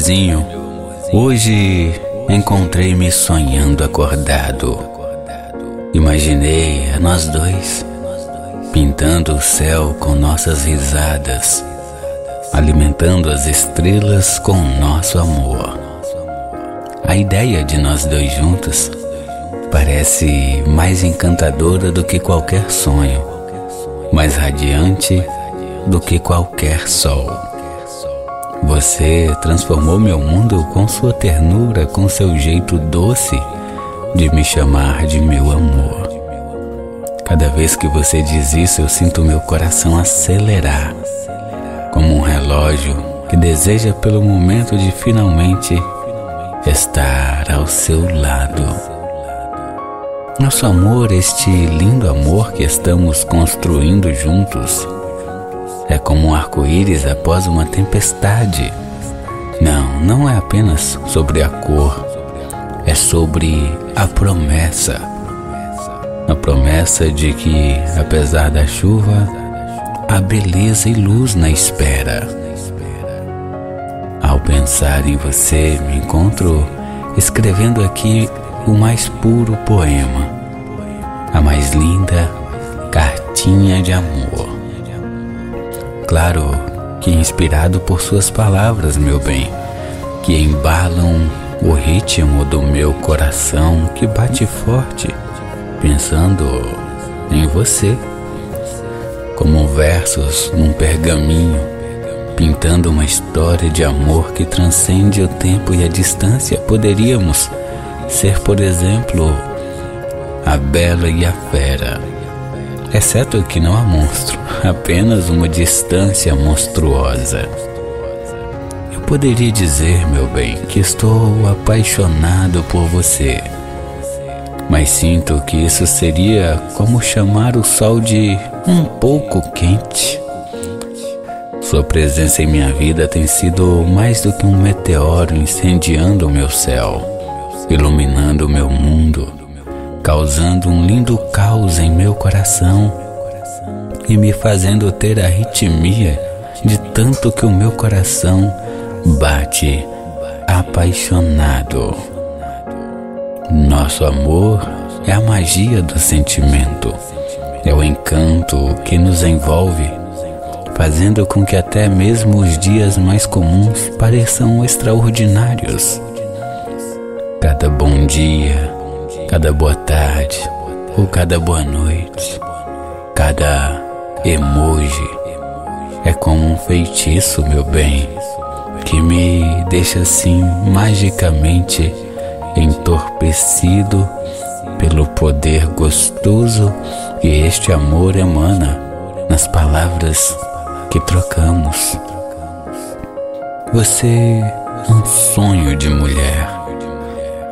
amorzinho, hoje encontrei-me sonhando acordado. Imaginei a nós dois pintando o céu com nossas risadas, alimentando as estrelas com nosso amor. A ideia de nós dois juntos parece mais encantadora do que qualquer sonho, mais radiante do que qualquer sol. Você transformou meu mundo com sua ternura, com seu jeito doce de me chamar de meu amor. Cada vez que você diz isso, eu sinto meu coração acelerar, como um relógio que deseja pelo momento de finalmente estar ao seu lado. Nosso amor, este lindo amor que estamos construindo juntos, é como um arco-íris após uma tempestade. Não, não é apenas sobre a cor, é sobre a promessa. A promessa de que, apesar da chuva, há beleza e luz na espera. Ao pensar em você, me encontro escrevendo aqui o mais puro poema, a mais linda cartinha de amor. Claro que inspirado por suas palavras, meu bem, que embalam o ritmo do meu coração que bate forte, pensando em você, como versos num pergaminho, pintando uma história de amor que transcende o tempo e a distância. Poderíamos ser, por exemplo, a bela e a fera exceto que não há monstro, apenas uma distância monstruosa. Eu poderia dizer, meu bem, que estou apaixonado por você, mas sinto que isso seria como chamar o sol de um pouco quente. Sua presença em minha vida tem sido mais do que um meteoro incendiando o meu céu, iluminando o meu mundo causando um lindo caos em meu coração e me fazendo ter arritmia de tanto que o meu coração bate apaixonado. Nosso amor é a magia do sentimento, é o encanto que nos envolve, fazendo com que até mesmo os dias mais comuns pareçam extraordinários. Cada bom dia, cada boa tarde ou cada boa noite, cada emoji é como um feitiço, meu bem, que me deixa assim magicamente entorpecido pelo poder gostoso que este amor emana nas palavras que trocamos. Você é um sonho de mulher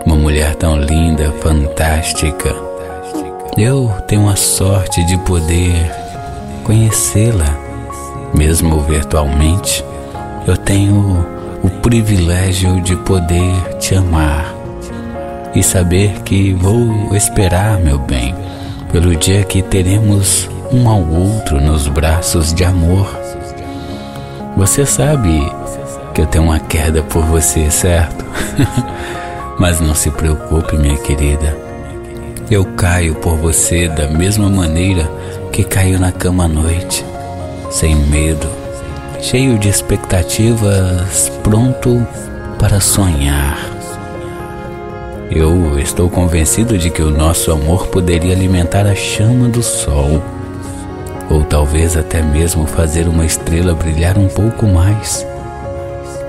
uma mulher tão linda, fantástica. Eu tenho a sorte de poder conhecê-la, mesmo virtualmente. Eu tenho o privilégio de poder te amar e saber que vou esperar, meu bem, pelo dia que teremos um ao outro nos braços de amor. Você sabe que eu tenho uma queda por você, certo? Mas não se preocupe, minha querida. Eu caio por você da mesma maneira que caiu na cama à noite, sem medo, cheio de expectativas, pronto para sonhar. Eu estou convencido de que o nosso amor poderia alimentar a chama do sol, ou talvez até mesmo fazer uma estrela brilhar um pouco mais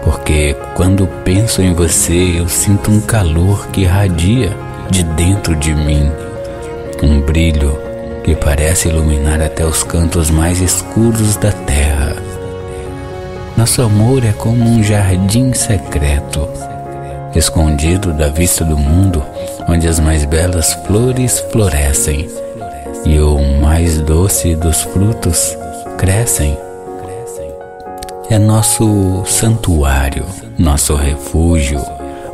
porque quando penso em você eu sinto um calor que irradia de dentro de mim, um brilho que parece iluminar até os cantos mais escuros da terra. Nosso amor é como um jardim secreto, escondido da vista do mundo, onde as mais belas flores florescem e o mais doce dos frutos crescem é nosso santuário, nosso refúgio,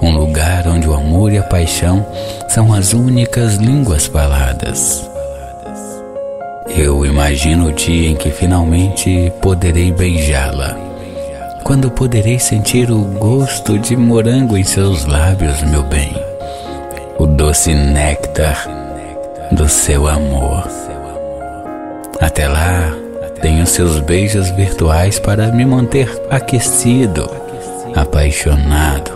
um lugar onde o amor e a paixão são as únicas línguas faladas. Eu imagino o dia em que finalmente poderei beijá-la, Quando poderei sentir o gosto de morango em seus lábios, meu bem? O doce néctar do seu amor. Até lá, tenho seus beijos virtuais para me manter aquecido, apaixonado.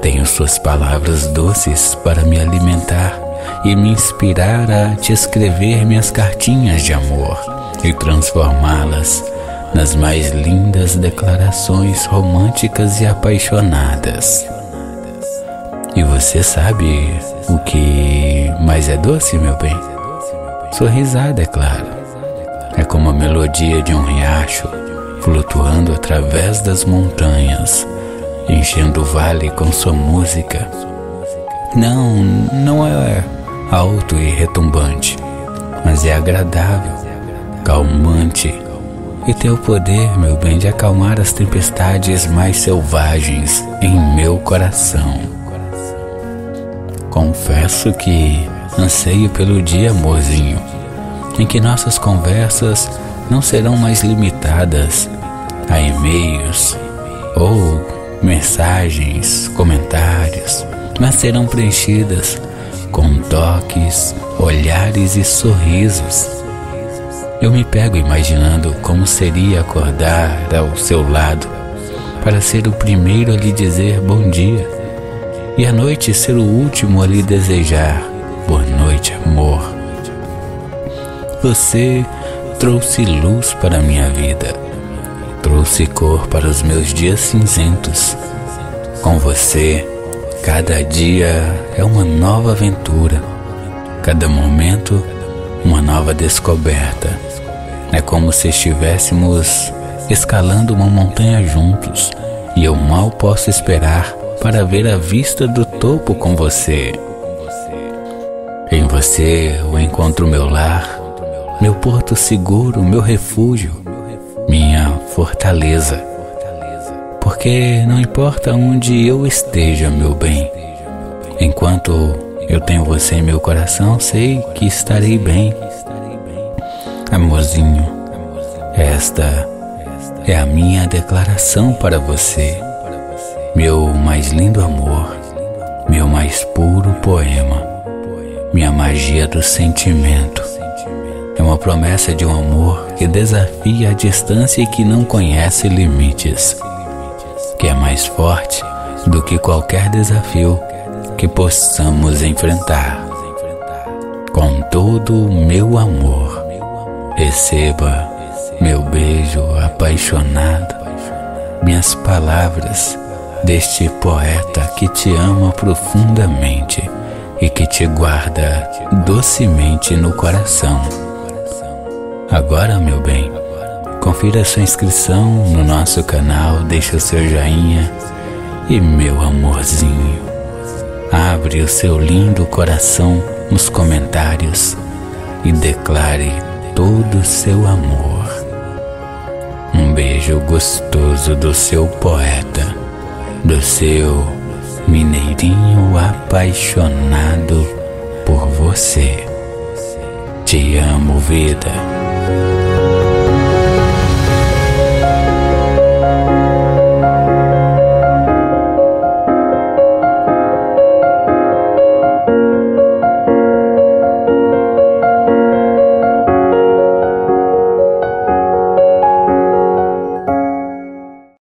Tenho suas palavras doces para me alimentar e me inspirar a te escrever minhas cartinhas de amor e transformá-las nas mais lindas declarações românticas e apaixonadas. E você sabe o que mais é doce, meu bem? Sua risada, é claro. É como a melodia de um riacho flutuando através das montanhas, enchendo o vale com sua música. Não, não é alto e retumbante, mas é agradável, calmante e tem o poder, meu bem, de acalmar as tempestades mais selvagens em meu coração. Confesso que anseio pelo dia, amorzinho, em que nossas conversas não serão mais limitadas a e-mails ou mensagens, comentários, mas serão preenchidas com toques, olhares e sorrisos. Eu me pego imaginando como seria acordar ao seu lado para ser o primeiro a lhe dizer bom dia e à noite ser o último a lhe desejar boa noite, amor. Você trouxe luz para a minha vida, trouxe cor para os meus dias cinzentos. Com você, Cada dia é uma nova aventura, cada momento uma nova descoberta. É como se estivéssemos escalando uma montanha juntos e eu mal posso esperar para ver a vista do topo com você. Em você eu encontro meu lar, meu porto seguro, meu refúgio, minha fortaleza porque não importa onde eu esteja, meu bem, enquanto eu tenho você em meu coração, sei que estarei bem. Amorzinho, esta é a minha declaração para você, meu mais lindo amor, meu mais puro poema, minha magia do sentimento. É uma promessa de um amor que desafia a distância e que não conhece limites que é mais forte do que qualquer desafio que possamos enfrentar. Com todo o meu amor, receba meu beijo apaixonado, minhas palavras deste poeta que te ama profundamente e que te guarda docemente no coração. Agora, meu bem, Confira sua inscrição no nosso canal, deixa o seu joinha e meu amorzinho, abre o seu lindo coração nos comentários e declare todo o seu amor. Um beijo gostoso do seu poeta, do seu mineirinho apaixonado por você. Te amo, vida.